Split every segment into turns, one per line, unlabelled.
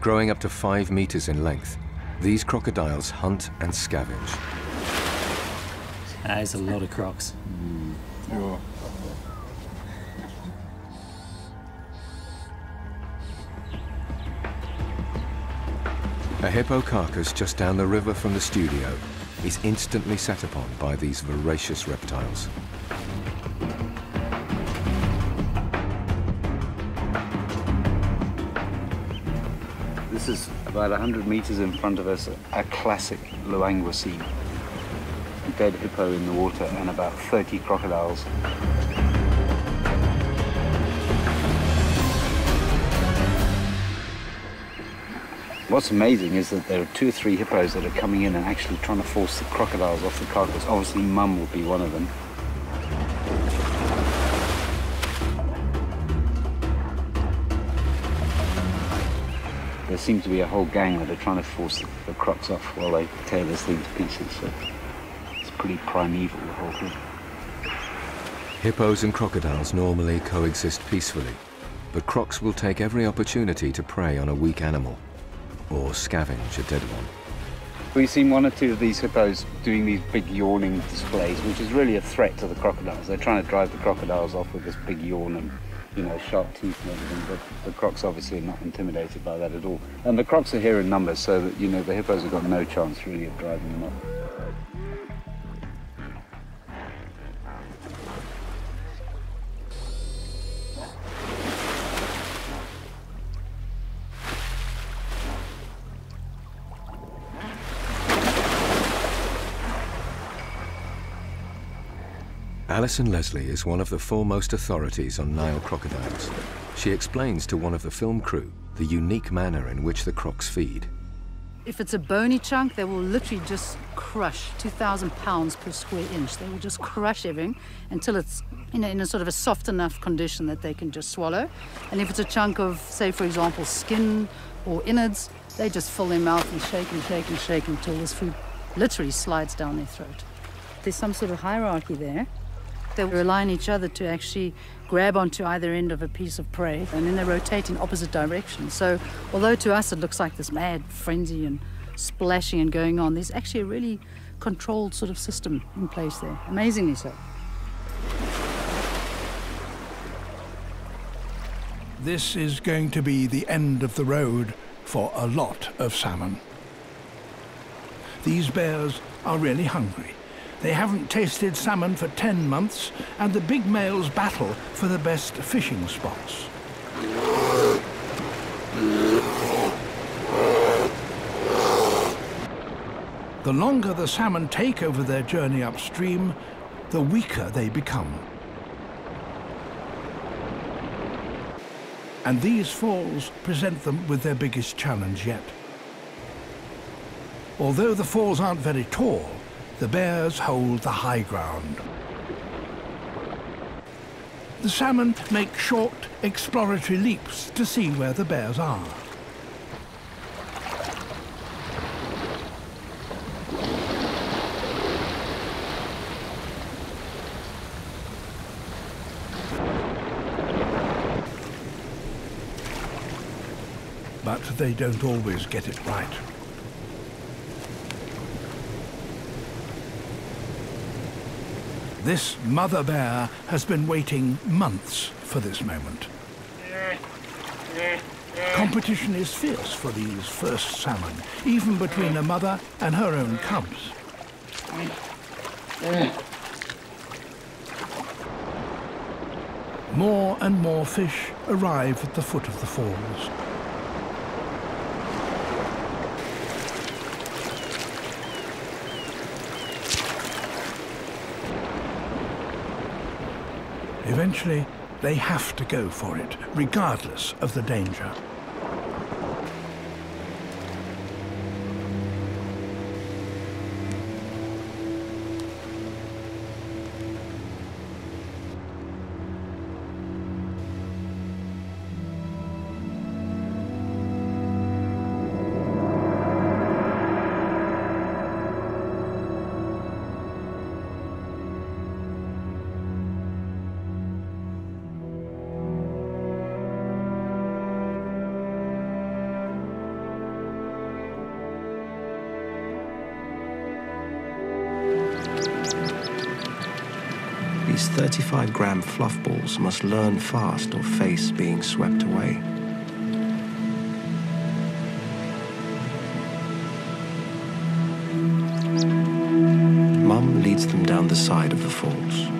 Growing up to five meters in length, these crocodiles hunt and scavenge.
There's a lot of crocs.
Mm. Yeah.
A hippo carcass just down the river from the studio is instantly set upon by these voracious reptiles.
This is about 100 meters in front of us, a classic Luangwa scene. A dead hippo in the water and about 30 crocodiles. What's amazing is that there are two or three hippos that are coming in and actually trying to force the crocodiles off the carcass. Obviously, Mum will be one of them. There seems to be a whole gang that are trying to force the, crocs off while they tear this thing to pieces. So it's pretty primeval, the whole thing.
Hippos and crocodiles normally coexist peacefully, but crocs will take every opportunity to prey on a weak animal or scavenge a dead one.
We've seen one or two of these hippos doing these big yawning displays, which is really a threat to the crocodiles. They're trying to drive the crocodiles off with this big yawn and, you know, sharp teeth and everything, but the crocs obviously are not intimidated by that at all. And the crocs are here in numbers, so that, you know, the hippos have got no chance really of driving them off.
Alison Leslie is one of the foremost authorities on Nile crocodiles. She explains to one of the film crew the unique manner in which the crocs feed.
If it's a bony chunk, they will literally just crush 2,000 pounds per square inch. They will just crush everything until it's in a, in a sort of a soft enough condition that they can just swallow. And if it's a chunk of, say, for example, skin or innards, they just fill their mouth and shake and shake and shake until this food literally slides down their throat. There's some sort of hierarchy there. They rely on each other to actually grab onto either end of a piece of prey, and then they rotate in opposite directions. So, although to us it looks like this mad frenzy and splashing and going on, there's actually a really controlled sort of system in place there. Amazingly so.
This is going to be the end of the road for a lot of salmon. These bears are really hungry. They haven't tasted salmon for 10 months, and the big males battle for the best fishing spots. The longer the salmon take over their journey upstream, the weaker they become. And these falls present them with their biggest challenge yet. Although the falls aren't very tall, the bears hold the high ground. The salmon make short, exploratory leaps to see where the bears are. But they don't always get it right. This mother bear has been waiting months for this moment. Competition is fierce for these first salmon, even between the mother and her own cubs. More and more fish arrive at the foot of the falls. Eventually, they have to go for it, regardless of the danger.
These 35 gram fluff balls must learn fast or face being swept away. Mum leads them down the side of the falls.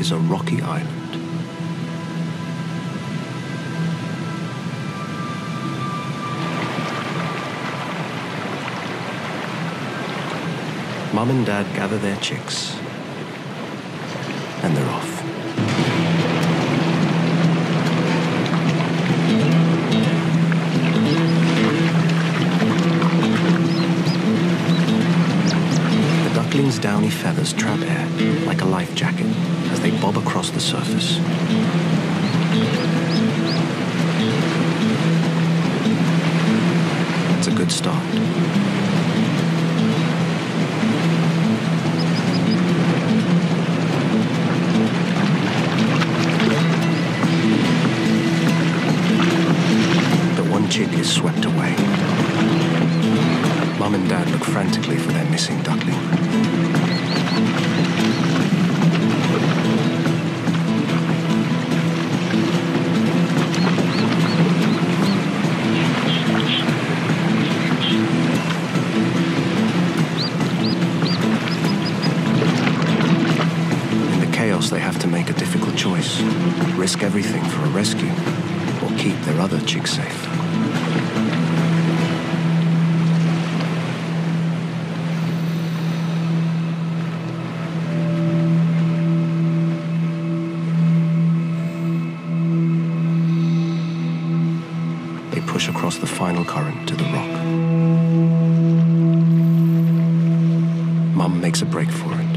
Is a rocky island. Mum and Dad gather their chicks, and they're off. Downy feathers trap air like a life jacket as they bob across the surface. It's a good start. But one chick is swept away. Mum and Dad look frantically for their missing duckling. In the chaos, they have to make a difficult choice risk everything for a rescue, or keep their other chicks safe. Final current to the rock. Mum makes a break for it.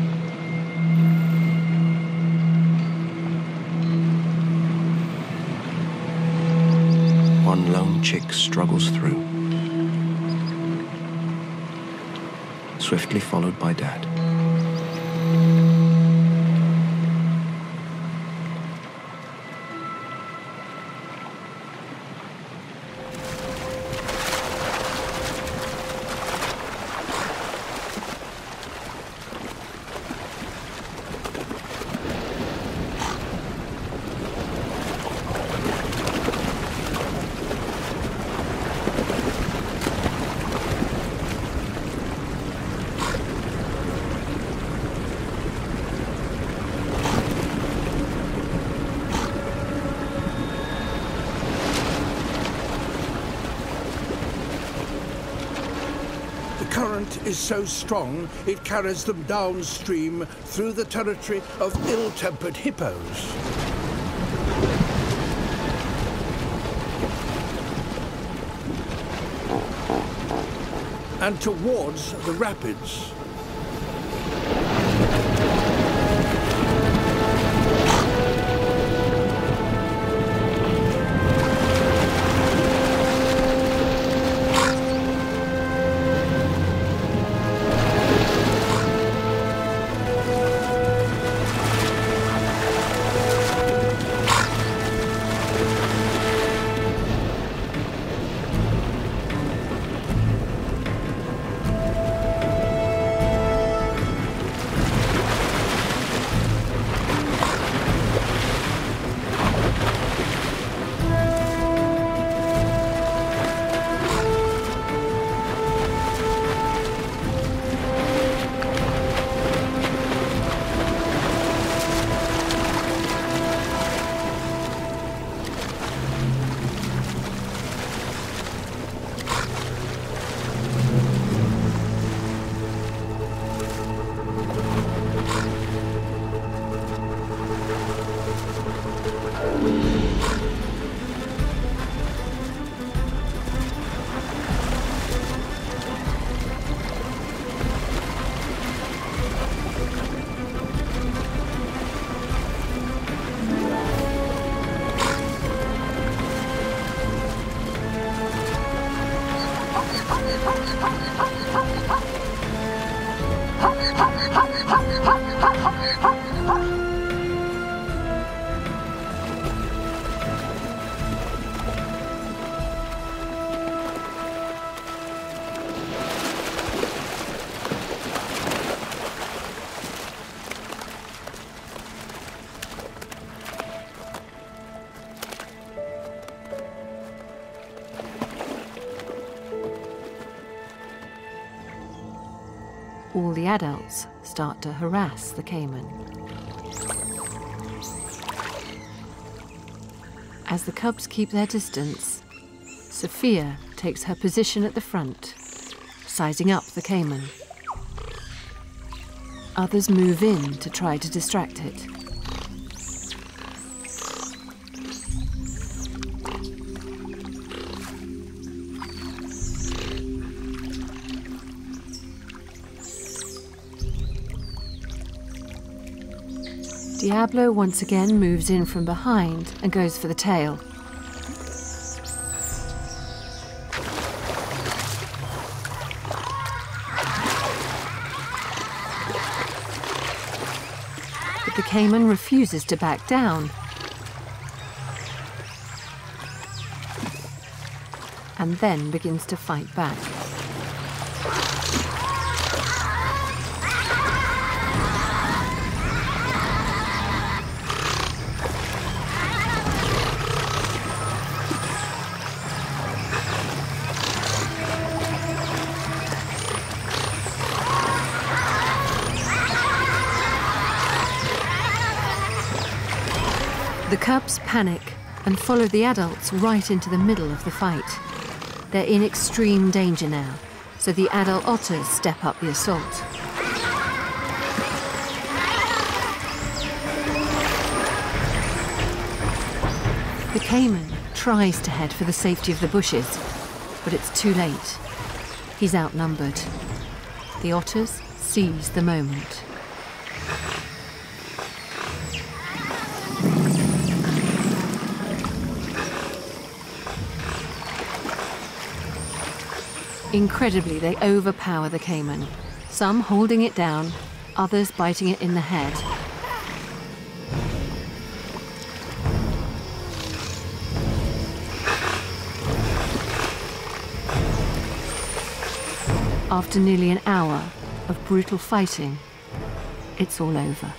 One lone chick struggles through, swiftly followed by Dad.
The current is so strong it carries them downstream through the territory of ill-tempered hippos. And towards the rapids.
All the adults start to harass the caiman. As the cubs keep their distance, Sophia takes her position at the front, sizing up the caiman. Others move in to try to distract it. Diablo once again moves in from behind and goes for the tail. But the caiman refuses to back down. And then begins to fight back. Cubs panic and follow the adults right into the middle of the fight. They're in extreme danger now, so the adult otters step up the assault. The caiman tries to head for the safety of the bushes, but it's too late. He's outnumbered. The otters seize the moment. Incredibly, they overpower the caiman, some holding it down, others biting it in the head. After nearly an hour of brutal fighting, it's all over.